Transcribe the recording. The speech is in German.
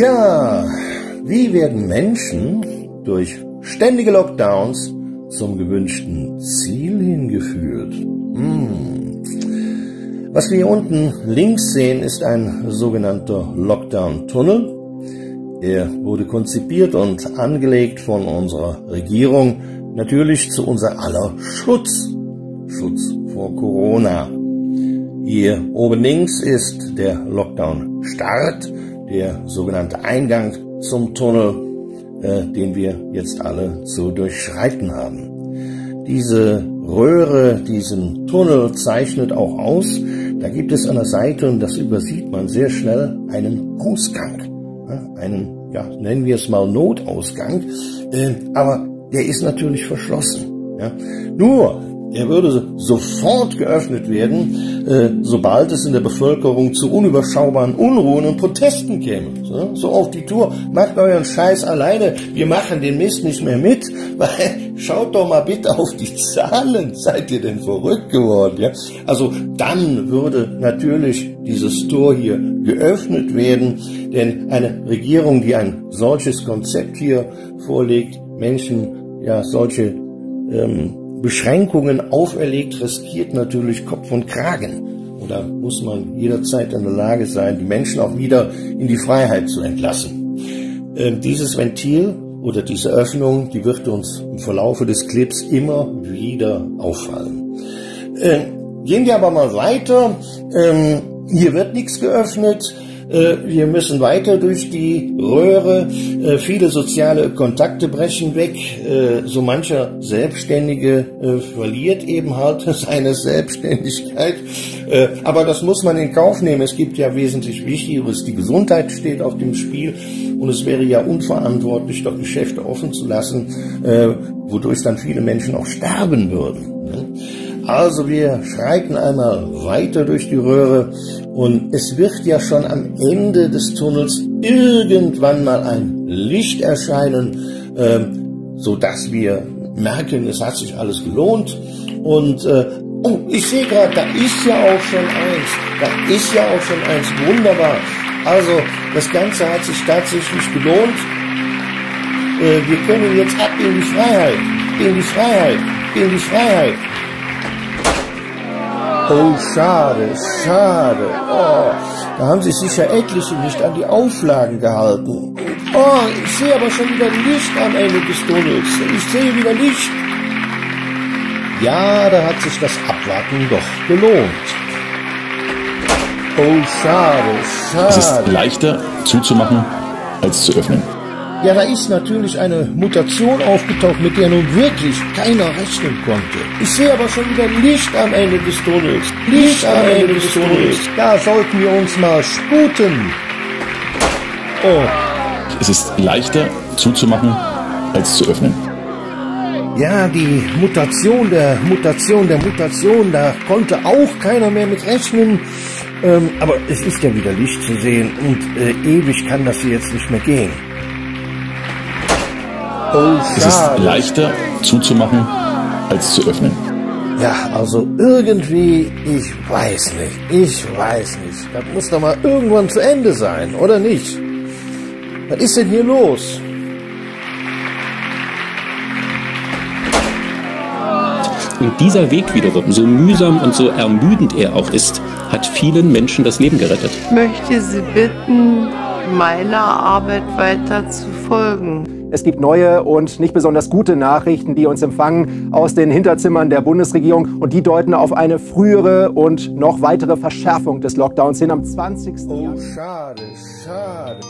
Ja, wie werden Menschen durch ständige Lockdowns zum gewünschten Ziel hingeführt? Hm. Was wir hier unten links sehen, ist ein sogenannter Lockdown-Tunnel. Er wurde konzipiert und angelegt von unserer Regierung, natürlich zu unser aller Schutz. Schutz vor Corona. Hier oben links ist der Lockdown-Start, der sogenannte Eingang zum Tunnel, äh, den wir jetzt alle zu durchschreiten haben. Diese Röhre, diesen Tunnel zeichnet auch aus. Da gibt es an der Seite, und das übersieht man sehr schnell, einen Ausgang. Ja, einen, ja, nennen wir es mal Notausgang. Äh, aber der ist natürlich verschlossen. Ja. Nur, er würde sofort geöffnet werden, äh, sobald es in der Bevölkerung zu unüberschaubaren Unruhen und Protesten käme. So, so auf die Tour, macht euren Scheiß alleine, wir machen den Mist nicht mehr mit, weil schaut doch mal bitte auf die Zahlen, seid ihr denn verrückt geworden? Ja? Also dann würde natürlich dieses Tor hier geöffnet werden, denn eine Regierung, die ein solches Konzept hier vorlegt, Menschen ja solche ähm, Beschränkungen auferlegt, riskiert natürlich Kopf und Kragen. Und da muss man jederzeit in der Lage sein, die Menschen auch wieder in die Freiheit zu entlassen. Ähm, dieses Ventil oder diese Öffnung, die wird uns im Verlaufe des Clips immer wieder auffallen. Ähm, gehen wir aber mal weiter. Ähm, hier wird nichts geöffnet. Äh, wir müssen weiter durch die Röhre. Äh, viele soziale Kontakte brechen weg. Äh, so mancher Selbstständige verliert eben halt seine Selbstständigkeit. Aber das muss man in Kauf nehmen. Es gibt ja wesentlich Wichtigeres. Die Gesundheit steht auf dem Spiel. Und es wäre ja unverantwortlich, doch Geschäfte offen zu lassen, wodurch dann viele Menschen auch sterben würden. Ne? Also wir schreiten einmal weiter durch die Röhre und es wird ja schon am Ende des Tunnels irgendwann mal ein Licht erscheinen, äh, so dass wir merken, es hat sich alles gelohnt. Und äh, oh, ich sehe gerade, da ist ja auch schon eins. Da ist ja auch schon eins. Wunderbar. Also das Ganze hat sich tatsächlich gelohnt. Äh, wir können jetzt ab in die Freiheit, in die Freiheit, in die Freiheit. Oh, schade, schade. Oh, da haben sich sicher etliche nicht an die Auflagen gehalten. Oh, ich sehe aber schon wieder Licht am Ende des Tunnels. Ich sehe wieder Licht. Ja, da hat sich das Abwarten doch gelohnt. Oh, schade, schade. Es ist leichter zuzumachen als zu öffnen. Ja, da ist natürlich eine Mutation aufgetaucht, mit der nun wirklich keiner rechnen konnte. Ich sehe aber schon wieder Licht am Ende des Tunnels. Licht am Ende des Tunnels. Da sollten wir uns mal sputen. Oh. Es ist leichter zuzumachen als zu öffnen. Ja, die Mutation der Mutation der Mutation, da konnte auch keiner mehr mit rechnen. Ähm, aber es ist ja wieder Licht zu sehen und äh, ewig kann das hier jetzt nicht mehr gehen. Es ist leichter zuzumachen als zu öffnen. Ja, also irgendwie, ich weiß nicht, ich weiß nicht. Das muss doch mal irgendwann zu Ende sein, oder nicht? Was ist denn hier los? Und dieser Weg wiederum, so mühsam und so ermüdend er auch ist, hat vielen Menschen das Leben gerettet. Ich möchte Sie bitten, meiner Arbeit weiter zu folgen. Es gibt neue und nicht besonders gute Nachrichten, die uns empfangen aus den Hinterzimmern der Bundesregierung. Und die deuten auf eine frühere und noch weitere Verschärfung des Lockdowns hin am 20. Oh, schade, schade.